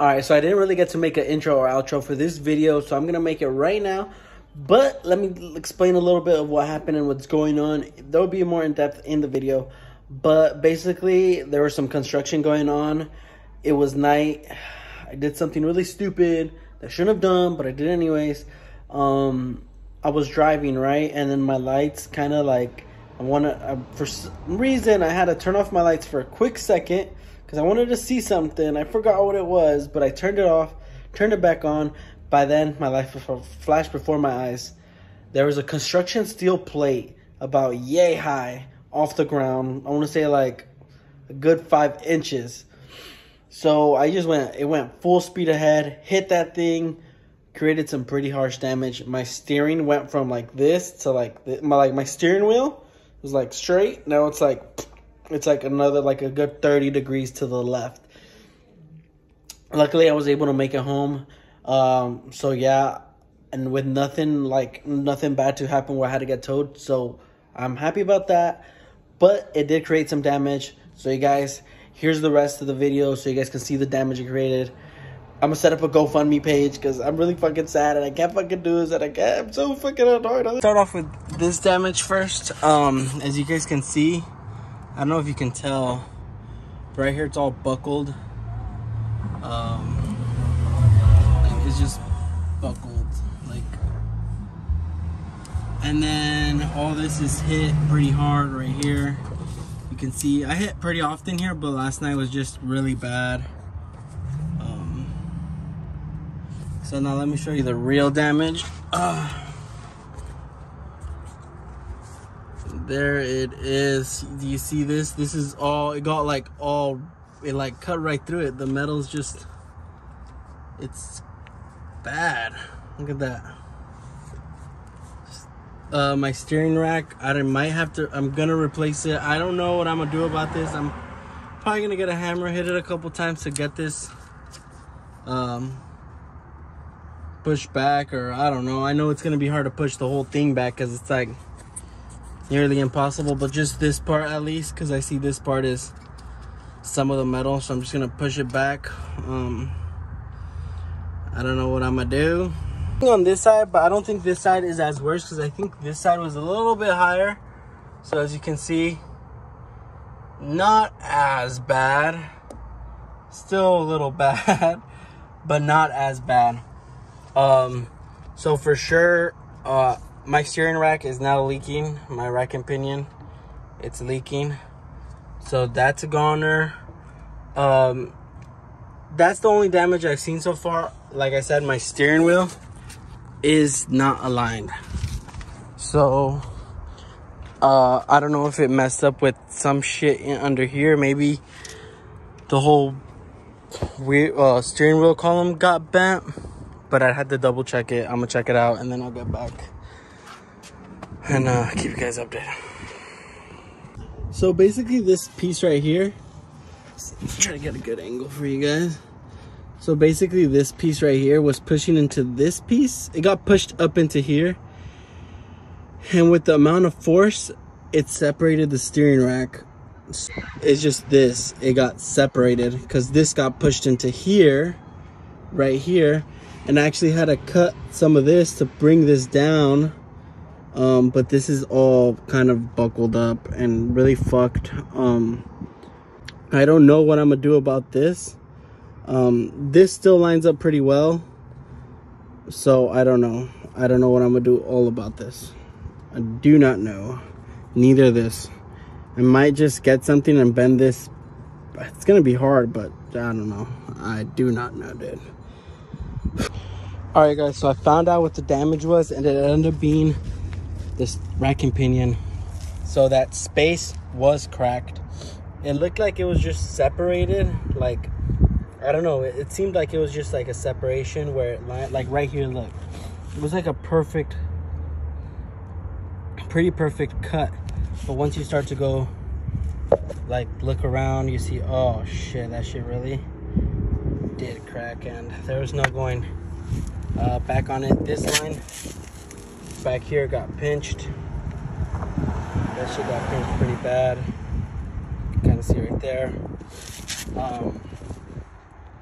All right, so I didn't really get to make an intro or outro for this video, so I'm gonna make it right now. But let me explain a little bit of what happened and what's going on. There'll be more in depth in the video. But basically, there was some construction going on. It was night. I did something really stupid that I shouldn't have done, but I did anyways. Um, I was driving right, and then my lights kind of like I want to for some reason I had to turn off my lights for a quick second because I wanted to see something. I forgot what it was, but I turned it off, turned it back on. By then, my life flashed before my eyes. There was a construction steel plate about yay high off the ground. I want to say like a good five inches. So I just went, it went full speed ahead, hit that thing, created some pretty harsh damage. My steering went from like this to like my like my steering wheel was like straight. Now it's like it's like another like a good 30 degrees to the left. Luckily I was able to make it home. Um so yeah, and with nothing like nothing bad to happen where I had to get towed. So I'm happy about that but it did create some damage. So you guys, here's the rest of the video so you guys can see the damage it created. I'm gonna set up a GoFundMe page because I'm really fucking sad and I can't fucking do this and I can't. I'm so fucking annoyed. Start off with this damage first. Um, as you guys can see, I don't know if you can tell, right here it's all buckled. Um, like it's just buckled, like. And then all this is hit pretty hard right here. You can see I hit pretty often here, but last night was just really bad. Um, so now let me show you the real damage. Uh, there it is. Do you see this? This is all, it got like all, it like cut right through it. The metal's just, it's bad. Look at that uh, my steering rack. I might have to, I'm gonna replace it. I don't know what I'm gonna do about this. I'm probably gonna get a hammer, hit it a couple times to get this um, pushed back or I don't know. I know it's gonna be hard to push the whole thing back because it's like nearly impossible, but just this part at least because I see this part is some of the metal. So I'm just gonna push it back. Um, I don't know what I'm gonna do on this side, but I don't think this side is as worse because I think this side was a little bit higher. So as you can see, not as bad. Still a little bad, but not as bad. Um, so for sure, uh, my steering rack is now leaking. My rack and pinion, it's leaking. So that's a goner. Um, that's the only damage I've seen so far. Like I said, my steering wheel is not aligned. So, uh, I don't know if it messed up with some shit under here. Maybe the whole uh, steering wheel column got bent. But I had to double check it. I'm gonna check it out and then I'll get back and uh, keep you guys updated. So basically this piece right here, try to get a good angle for you guys. So basically this piece right here was pushing into this piece. It got pushed up into here. And with the amount of force, it separated the steering rack. It's just this, it got separated because this got pushed into here, right here. And I actually had to cut some of this to bring this down. Um, but this is all kind of buckled up and really fucked. Um, I don't know what I'm gonna do about this um, this still lines up pretty well. So I don't know. I don't know what I'm to do all about this. I do not know. Neither this. I might just get something and bend this. It's to be hard, but I don't know. I do not know, dude. Alright guys, so I found out what the damage was and it ended up being this rack and pinion. So that space was cracked. It looked like it was just separated, like I don't know. It, it, seemed like it was just like a separation where, it, like right here, look, it was like a perfect, pretty perfect cut. But once you start to go, like look around, you see, oh shit, that shit really did crack, and there was no going uh, back on it. This line back here got pinched. That shit got pinched pretty bad. You kind of see right there. Um,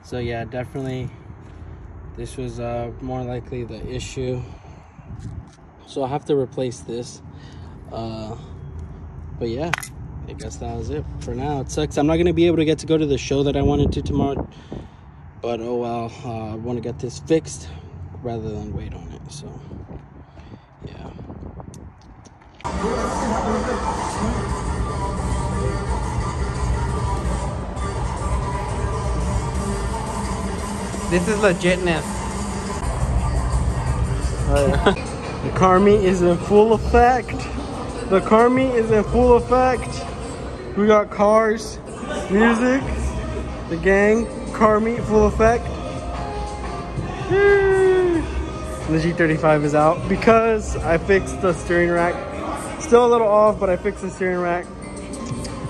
So yeah, definitely this was uh, more likely the issue. So I'll have to replace this. Uh, but yeah, I guess that was it for now. It sucks. I'm not going to be able to get to go to the show that I wanted to tomorrow. But oh well, uh, I want to get this fixed rather than wait on it. So yeah. This is legitness. the car meet is in full effect. The car meet is in full effect. We got cars, music, the gang, car meet, full effect. The G35 is out because I fixed the steering rack. Still a little off, but I fixed the steering rack.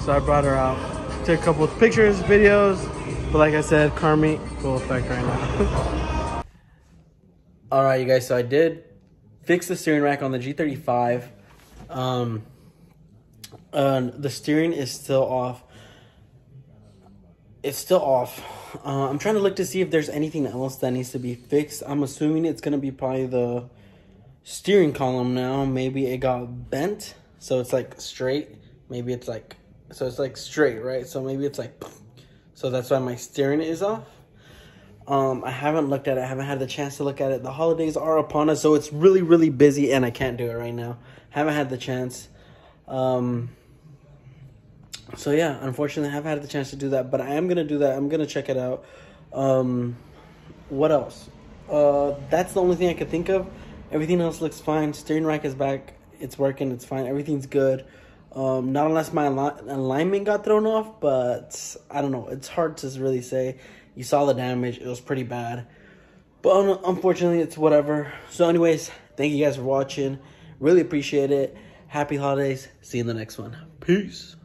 So I brought her out. Took a couple of pictures, videos, but like I said, car meet full effect right now. All right, you guys, so I did fix the steering rack on the G35. Um, the steering is still off. It's still off. Uh, I'm trying to look to see if there's anything else that needs to be fixed. I'm assuming it's going to be probably the steering column now. Maybe it got bent, so it's like straight. Maybe it's like, so it's like straight, right? So maybe it's like so that's why my steering is off. Um, I haven't looked at it. I haven't had the chance to look at it. The holidays are upon us, so it's really, really busy, and I can't do it right now. Haven't had the chance. Um, so yeah, unfortunately, I haven't had the chance to do that, but I am gonna do that. I'm gonna check it out. Um, what else? Uh, that's the only thing I could think of. Everything else looks fine. Steering rack is back. It's working. It's fine. Everything's good. Um, not unless my alignment got thrown off, but I don't know. It's hard to really say. You saw the damage; it was pretty bad. But unfortunately, it's whatever. So, anyways, thank you guys for watching. Really appreciate it. Happy holidays. See you in the next one. Peace.